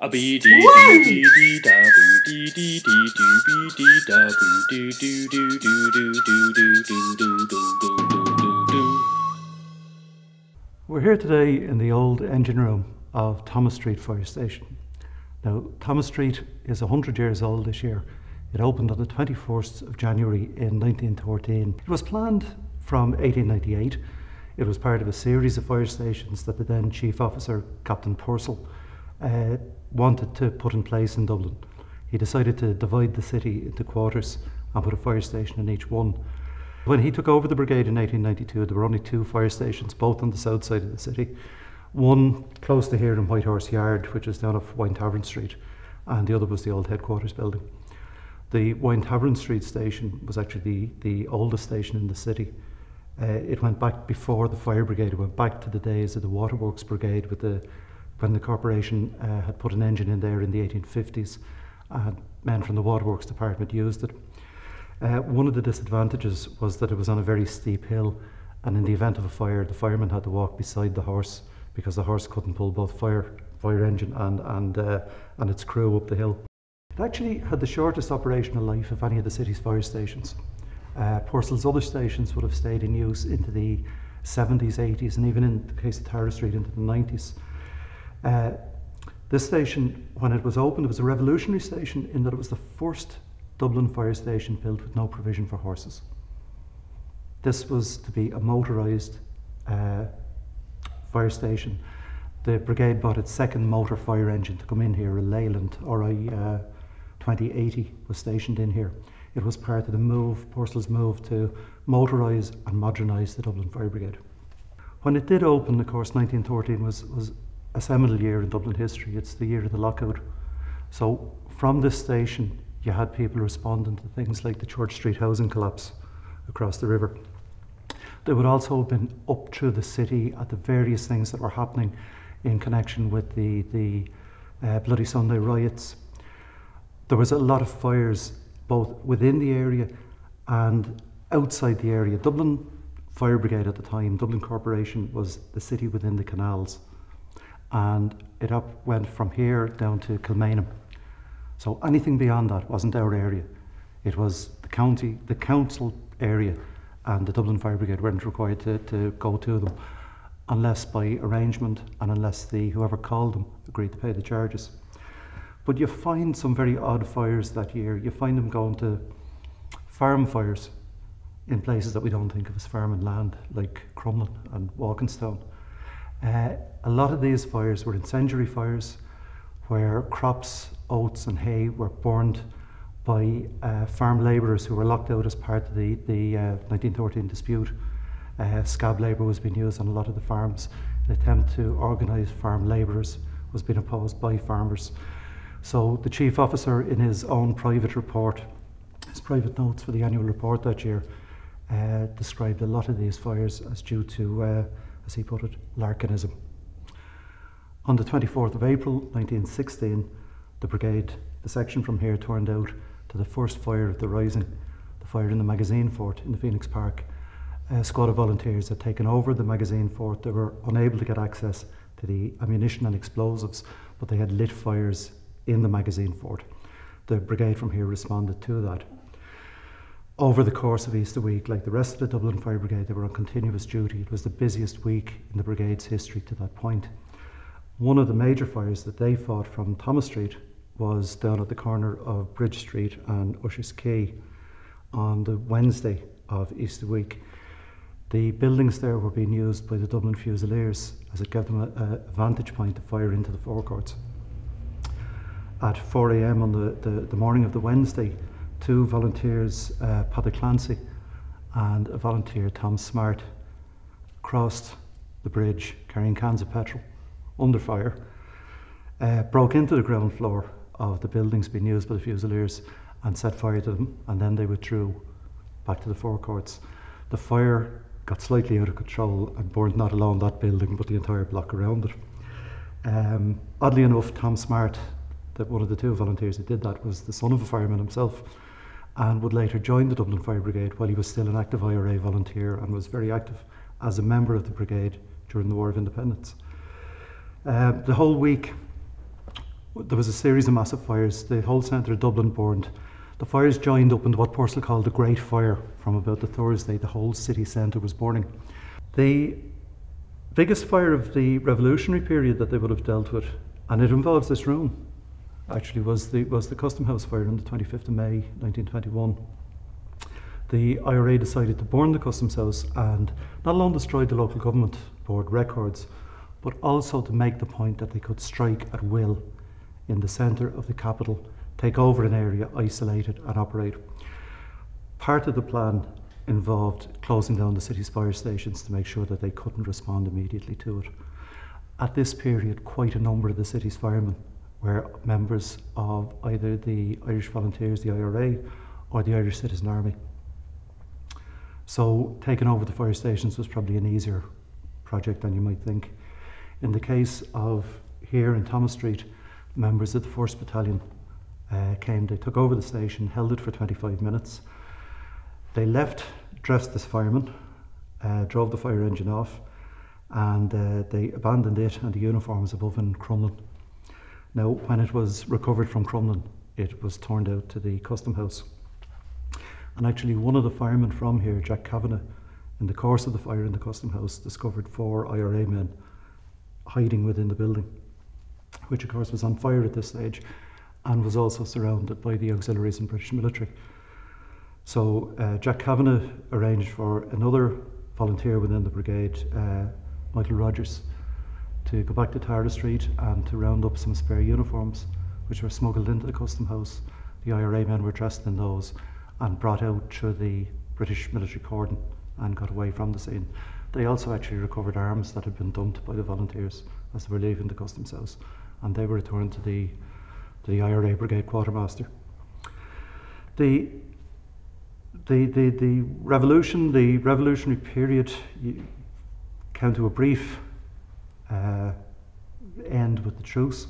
A B D doo bee dee da boo doo doo doo doo doo doo doo doo doo doo doo doo doo doo. We're here today in the old engine room of Thomas Street Fire Station. Now, Thomas Street is 100 years old this year. It opened on the 24th of January in 1913. It was planned from 1898. It was part of a series of fire stations that the then Chief Officer, Captain Purcell, uh, wanted to put in place in Dublin. He decided to divide the city into quarters and put a fire station in each one. When he took over the brigade in 1892, there were only two fire stations, both on the south side of the city. One close to here in Whitehorse Yard, which is down off Wine Tavern Street, and the other was the old headquarters building. The Wine Tavern Street station was actually the, the oldest station in the city. Uh, it went back before the fire brigade. It went back to the days of the Waterworks Brigade with the when the corporation uh, had put an engine in there in the 1850s. And men from the Waterworks department used it. Uh, one of the disadvantages was that it was on a very steep hill, and in the event of a fire, the fireman had to walk beside the horse because the horse couldn't pull both fire fire engine and and uh, and its crew up the hill. It actually had the shortest operational life of any of the city's fire stations. Uh, Purcell's other stations would have stayed in use into the 70s, 80s, and even in the case of Tara Street into the 90s. Uh, this station, when it was opened, it was a revolutionary station in that it was the first Dublin fire station built with no provision for horses. This was to be a motorised uh, fire station. The brigade bought its second motor fire engine to come in here, a Leyland RI uh, 2080 was stationed in here. It was part of the move, Purcell's move to motorise and modernise the Dublin Fire Brigade. When it did open, of course, 1913 was, was a seminal year in Dublin history. It's the year of the lockout. So from this station, you had people responding to things like the Church Street housing collapse across the river. They would also have been up through the city at the various things that were happening in connection with the, the uh, Bloody Sunday riots. There was a lot of fires both within the area and outside the area. Dublin Fire Brigade at the time, Dublin Corporation was the city within the canals and it up went from here down to Kilmainham. So anything beyond that wasn't our area. It was the county, the council area, and the Dublin Fire Brigade weren't required to, to go to them unless by arrangement and unless the whoever called them agreed to pay the charges. But you find some very odd fires that year. You find them going to farm fires in places that we don't think of as farming land, like Crumlin and Walkinstown. Uh, a lot of these fires were incendiary fires where crops, oats, and hay were burned by uh, farm labourers who were locked out as part of the, the uh, 1913 dispute. Uh, scab labour was being used on a lot of the farms. An attempt to organise farm labourers was being opposed by farmers. So the chief officer, in his own private report, his private notes for the annual report that year, uh, described a lot of these fires as due to uh, as he put it, Larkinism. On the 24th of April 1916, the brigade, the section from here, turned out to the first fire of the Rising, the fire in the magazine fort in the Phoenix Park. A squad of volunteers had taken over the magazine fort. They were unable to get access to the ammunition and explosives, but they had lit fires in the magazine fort. The brigade from here responded to that over the course of Easter week, like the rest of the Dublin Fire Brigade, they were on continuous duty. It was the busiest week in the brigade's history to that point. One of the major fires that they fought from Thomas Street was down at the corner of Bridge Street and Usher's Quay on the Wednesday of Easter week. The buildings there were being used by the Dublin Fusiliers as it gave them a, a vantage point to fire into the Four Courts. At 4am on the, the, the morning of the Wednesday, two volunteers, uh, Paddy Clancy and a volunteer, Tom Smart, crossed the bridge carrying cans of petrol under fire, uh, broke into the ground floor of the buildings being used by the Fusiliers and set fire to them, and then they withdrew back to the Four Courts. The fire got slightly out of control and burned not alone that building but the entire block around it. Um, oddly enough, Tom Smart, that one of the two volunteers who did that, was the son of a fireman himself and would later join the Dublin Fire Brigade while he was still an active IRA volunteer and was very active as a member of the brigade during the War of Independence. Uh, the whole week there was a series of massive fires. The whole centre of Dublin burned. The fires joined up into what Purcell called the Great Fire from about the Thursday. The whole city centre was burning. The biggest fire of the revolutionary period that they would have dealt with, and it involves this room, actually was the was the Custom House fire on the 25th of May 1921. The IRA decided to burn the Customs House and not alone destroy the local government board records, but also to make the point that they could strike at will in the centre of the capital, take over an area, isolate it, and operate. Part of the plan involved closing down the city's fire stations to make sure that they couldn't respond immediately to it. At this period, quite a number of the city's firemen were members of either the Irish Volunteers, the IRA, or the Irish Citizen Army. So taking over the fire stations was probably an easier project than you might think. In the case of here in Thomas Street, members of the 1st Battalion uh, came, they took over the station, held it for 25 minutes. They left dressed as firemen, uh, drove the fire engine off, and uh, they abandoned it and the uniforms above in Crumlin. Now, when it was recovered from Crumlin, it was turned out to the custom house. And actually, one of the firemen from here, Jack Kavanagh, in the course of the fire in the custom house, discovered four IRA men hiding within the building, which of course was on fire at this stage and was also surrounded by the auxiliaries and British military. So uh, Jack Kavanagh arranged for another volunteer within the brigade, uh, Michael Rogers, to go back to Tara Street and to round up some spare uniforms, which were smuggled into the custom house. The IRA men were dressed in those and brought out to the British military cordon and got away from the scene. They also actually recovered arms that had been dumped by the volunteers as they were leaving the customs house, and they were returned to the, to the IRA Brigade Quartermaster. The, the, the, the revolution, the revolutionary period came to a brief end with the truce.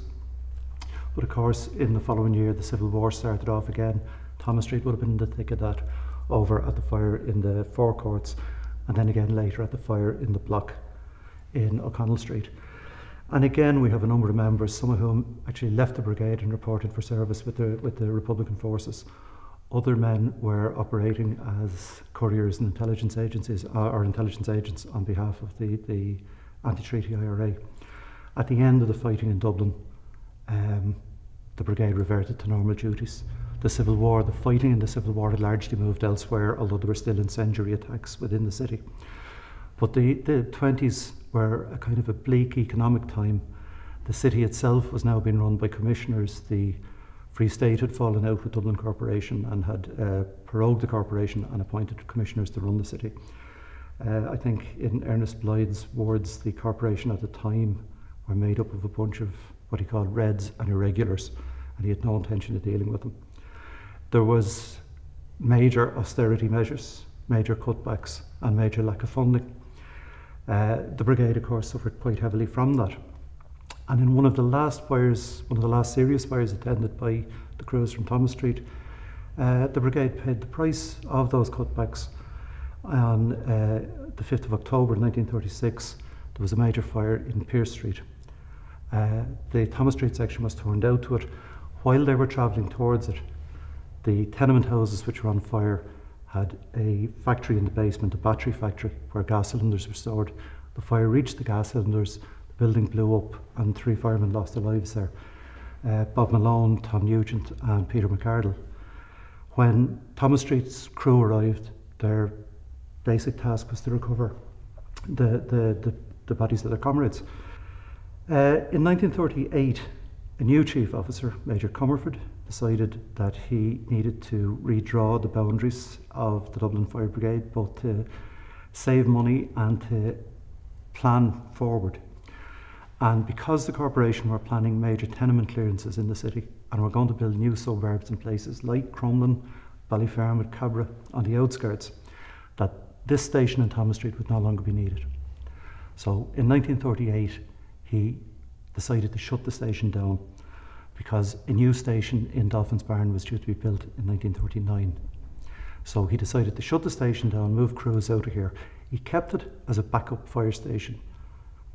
But of course, in the following year, the Civil War started off again. Thomas Street would have been in the thick of that, over at the fire in the Four Courts, and then again later at the fire in the block in O'Connell Street. And again, we have a number of members, some of whom actually left the brigade and reported for service with the, with the Republican forces. Other men were operating as couriers and intelligence agencies, uh, or intelligence agents on behalf of the, the anti-treaty IRA. At the end of the fighting in Dublin, um, the brigade reverted to normal duties. The Civil War, the fighting in the Civil War had largely moved elsewhere, although there were still incendiary attacks within the city. But the, the 20s were a kind of a bleak economic time. The city itself was now being run by commissioners. The Free State had fallen out with Dublin Corporation and had uh, prorogued the corporation and appointed commissioners to run the city. Uh, I think in Ernest Blythe's words, the corporation at the time were made up of a bunch of what he called reds and irregulars, and he had no intention of dealing with them. There was major austerity measures, major cutbacks, and major lack of funding. Uh, the brigade, of course, suffered quite heavily from that. And in one of the last fires, one of the last serious fires attended by the crews from Thomas Street, uh, the brigade paid the price of those cutbacks on uh, the 5th of October 1936, there was a major fire in Pearse Street. Uh, the Thomas Street section was turned out to it. While they were travelling towards it, the tenement houses which were on fire had a factory in the basement, a battery factory, where gas cylinders were stored. The fire reached the gas cylinders, the building blew up, and three firemen lost their lives there. Uh, Bob Malone, Tom Nugent, and Peter McArdle. When Thomas Street's crew arrived, their basic task was to recover the, the, the, the bodies of their comrades. Uh, in 1938, a new chief officer, Major Comerford, decided that he needed to redraw the boundaries of the Dublin Fire Brigade, both to save money and to plan forward. And because the corporation were planning major tenement clearances in the city and were going to build new suburbs in places like Crumlin, Ballyfermot, and Cabra on the outskirts, that this station in Thomas Street would no longer be needed. So in 1938, he decided to shut the station down because a new station in Dolphins Barn was due to be built in 1939. So he decided to shut the station down, move crews out of here. He kept it as a backup fire station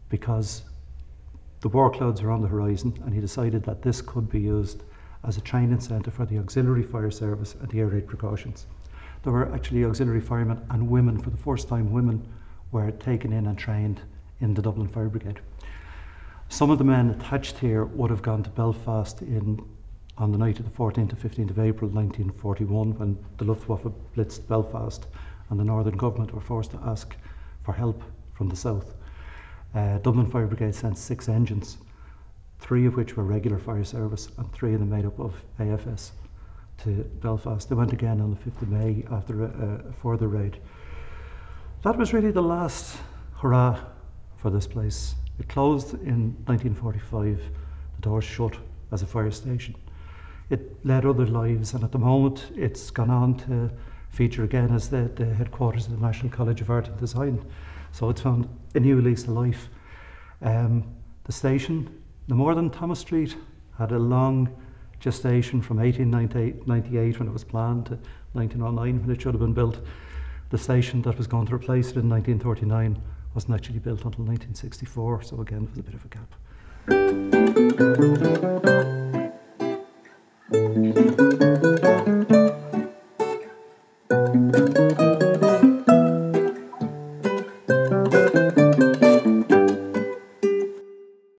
because the war clouds were on the horizon, and he decided that this could be used as a training centre for the auxiliary fire service and the air raid precautions. There were actually auxiliary firemen and women, for the first time, women were taken in and trained in the Dublin Fire Brigade. Some of the men attached here would have gone to Belfast in on the night of the 14th to 15th of April 1941 when the Luftwaffe blitzed Belfast and the Northern Government were forced to ask for help from the south. Uh, Dublin Fire Brigade sent six engines, three of which were regular fire service and three of them made up of AFS to Belfast. They went again on the 5th of May after a, a further raid. That was really the last hurrah for this place. It closed in 1945, the doors shut as a fire station. It led other lives, and at the moment it's gone on to feature again as the, the headquarters of the National College of Art and Design. So it's found a new lease of life. Um, the station, the more than Thomas Street, had a long gestation from 1898 when it was planned to 1909 when it should have been built. The station that was going to replace it in 1939 wasn't actually built until 1964, so again, it was a bit of a gap.